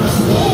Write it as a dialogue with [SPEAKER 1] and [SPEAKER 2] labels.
[SPEAKER 1] Yeah.